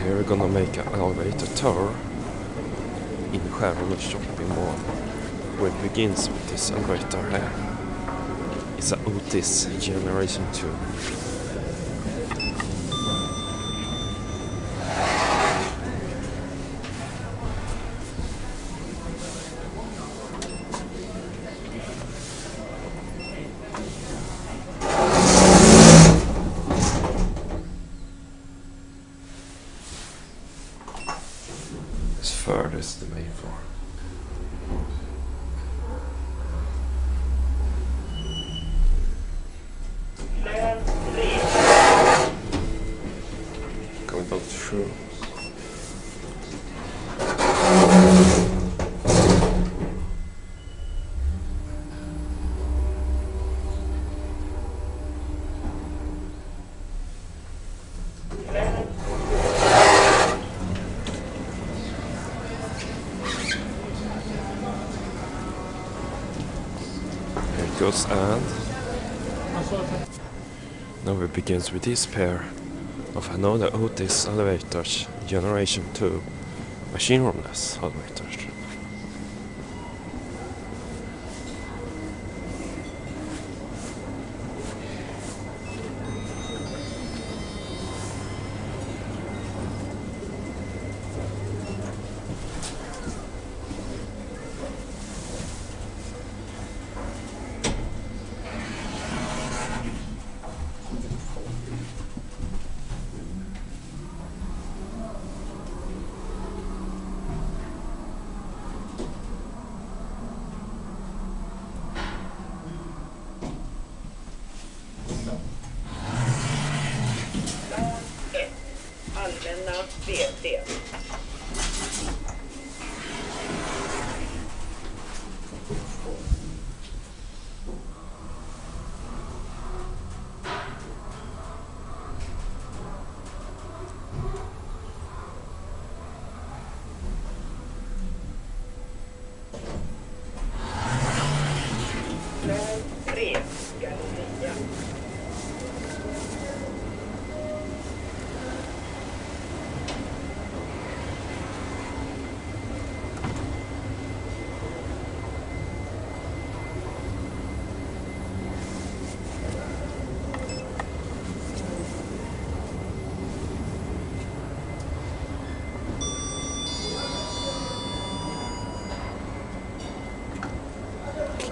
Here we're gonna make an elevator tour in Skärholmen shopping mall where it begins with this elevator here. It's a Otis Generation 2. This furthest the main floor. Goes and now it begins with this pair of another Otis elevators generation 2 machine roomless elevators.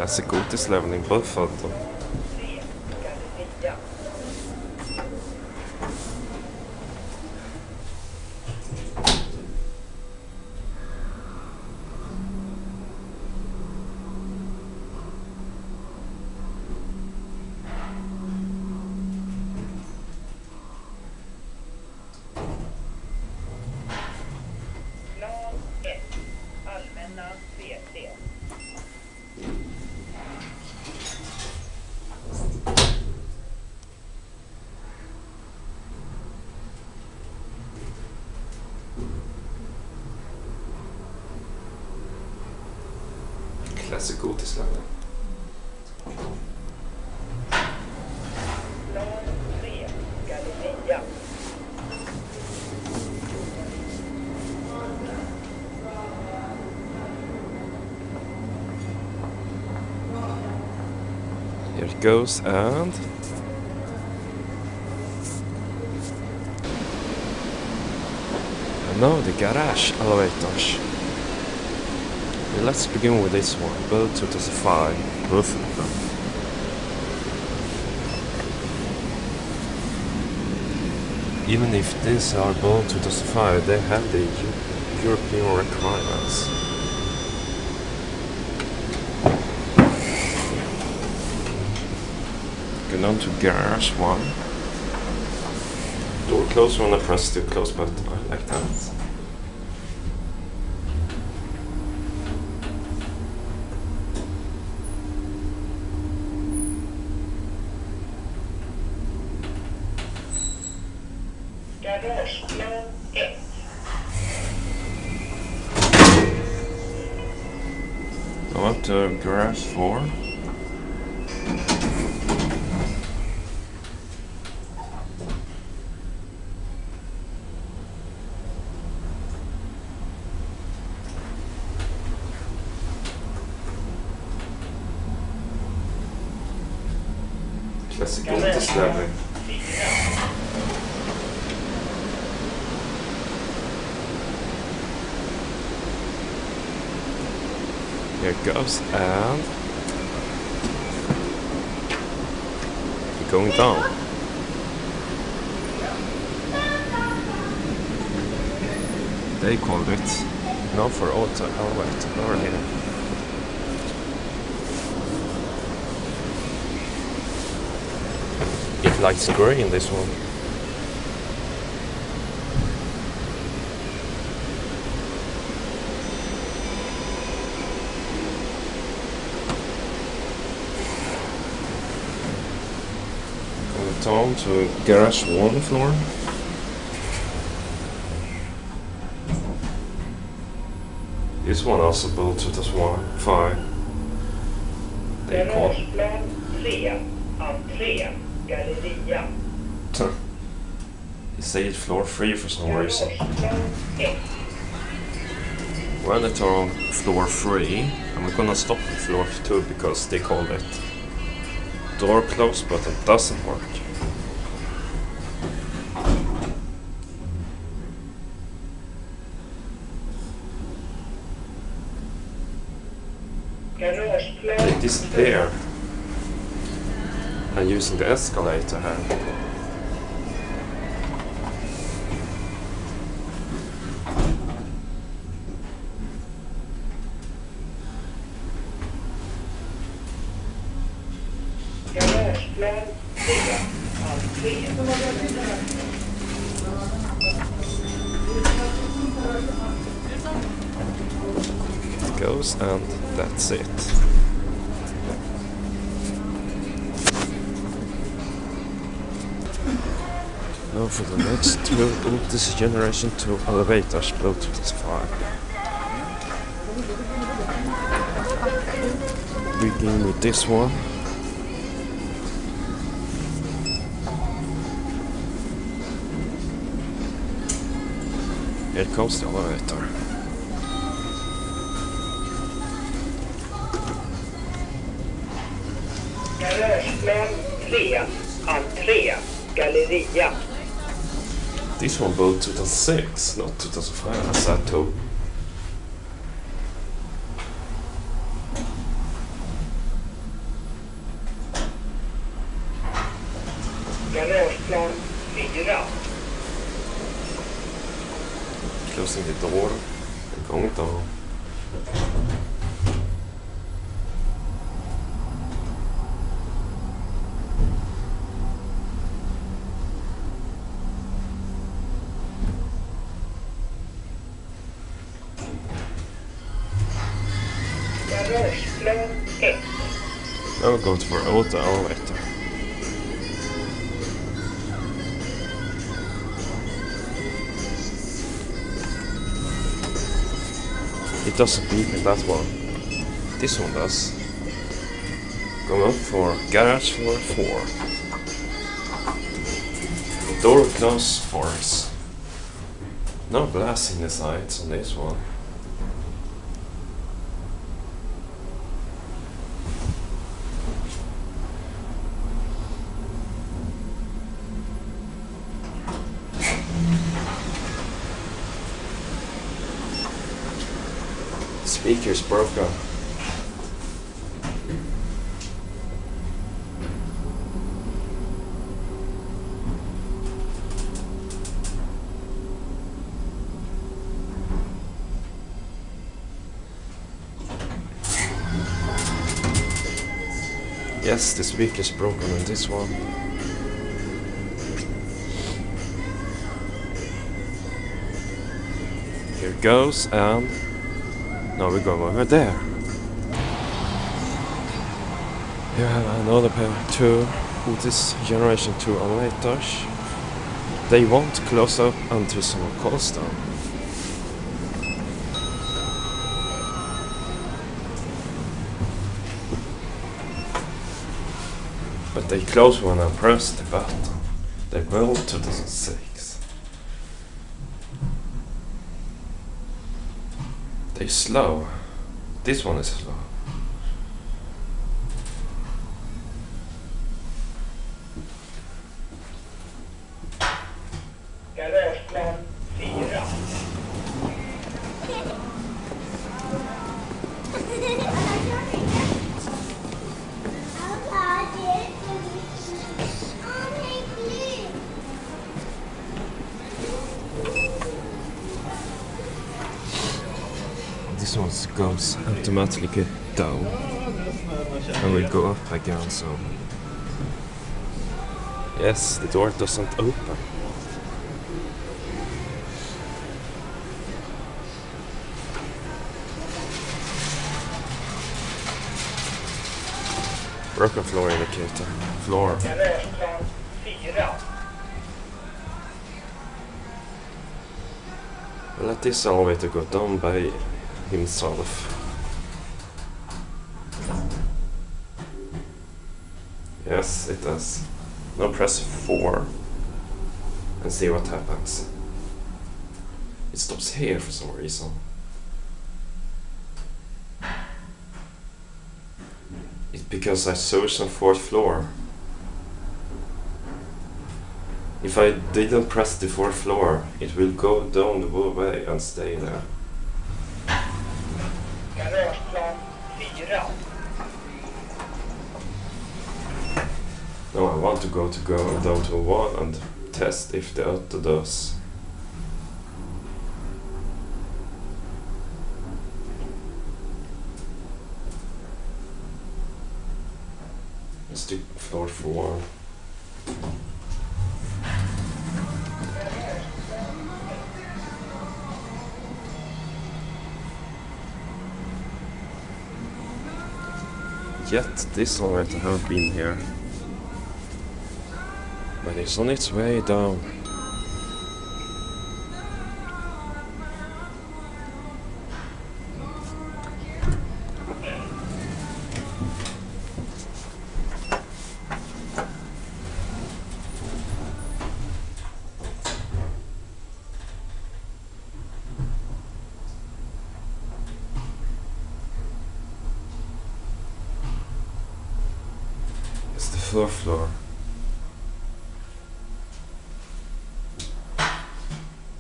Classic Otis leveling both of them. Leveling. Plan 3, Galleria. Here it goes and and now the garage elevators. Let's begin with this one, built 2005, both of them. Even if these are built 2005, they have the Eu- European requirements. Going on to garage one. Door closed when I press the close but I like that. Uh, Garageplan 1. Go up to garage four. Classic Otis level. fyra, Here it goes, and we're going down. They called it. No, for auto. Oh over here. It likes green, this one. Down to garage one floor. This one also built 2005. They call garageplan tre, um, entré, galleria. They say it's floor three for some reason. We're at on floor three, and we're gonna stop at floor two because they called it door close button doesn't work. They garageplan disappear. And using the escalator here. goes and that's it. Now for the next we two Otis Generation 2 elevators Bluetooth 5. Begin with this one. Here comes the elevator. Garageplan tre, entré, galleria. This one built 2006, not 2005 as I told. Fyra, Closing the door going down. Going for auto elevator. It doesn't beep in that one. This one does. Going up for garage floor 4. Door close for us. No glass in the sides on this one. Speaker's broken. Yes, the speaker's broken on this one. Here goes, and now we go over there. Here have another pair, two Otis Generation 2 elevators. They won't close up until someone calls them. But they close when I press the button. They will to the 2006. They slow. This one is slow. This one goes automatically down. And will go up again so. Yes the door doesn't open. Broken floor indicator floor. Garageplan 4. let this elevator go down by himself Yes, it does. Now press 4 and see what happens. It stops here for some reason. It's because I searched on fourth floor. If I didn't press the fourth floor, it will go down the whole way and stay there. Now I want to go to go down to one and test if the auto does. Let's do floor four. Yet this already haven't been here. But it's on its way down. It's the fourth floor.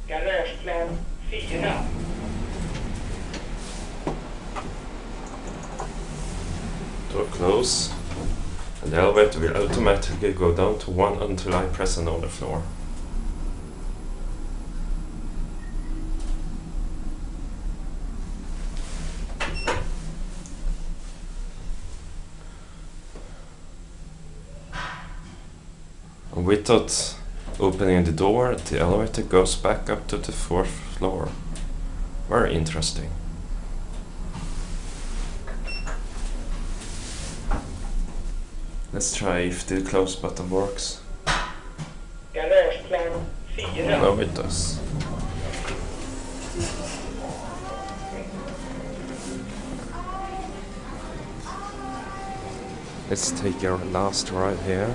Garageplan 4. Door close. And the elevator will automatically go down to one until I press another floor. Without opening the door, the elevator goes back up to the fourth floor. Very interesting. Let's try if the close button works. Garageplan 4. No, it does. Let's take our last ride here.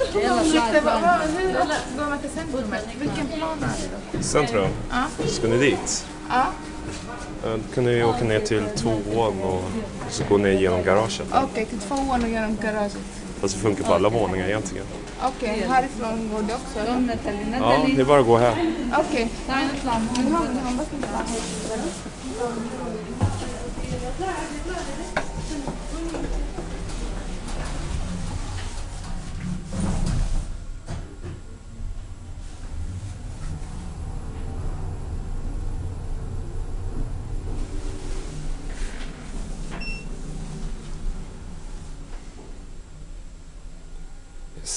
Ursäkta, vad, går man till centrumet? Vilken plan är det då? Centrum. Ja. Ska ni dit? Ja, Eh, Då kan ni åka ner till tvåan och så gå ner genom garaget. okej, till tvåan och genom garaget. Fast det funkar på alla våningar egentligen. Okej, härifrån går det också eller? Ja, det är bara att gå här. Okej. Men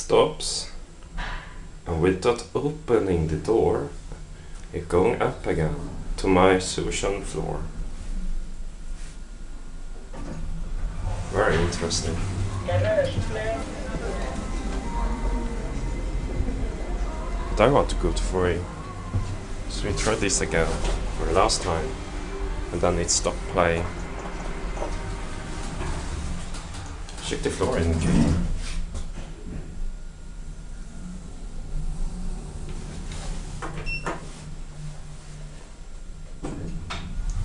stops. And without opening the door, it going up again to my solution floor. Very interesting. That got good for you. So we tried this again for the last time. And then it stopped playing. Check the floor indicator.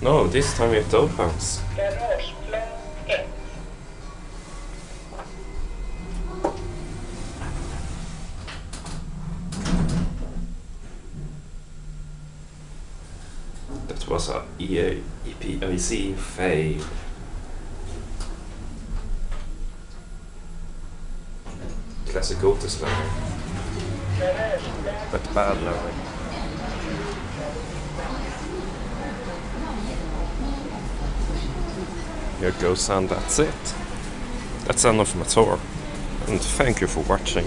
No, this time we have Garageplan 1. That was a E EA, EPIC fail. Classic level. Garageplan But bad level. Here goes and that's it. That's end of my tour. And thank you for watching.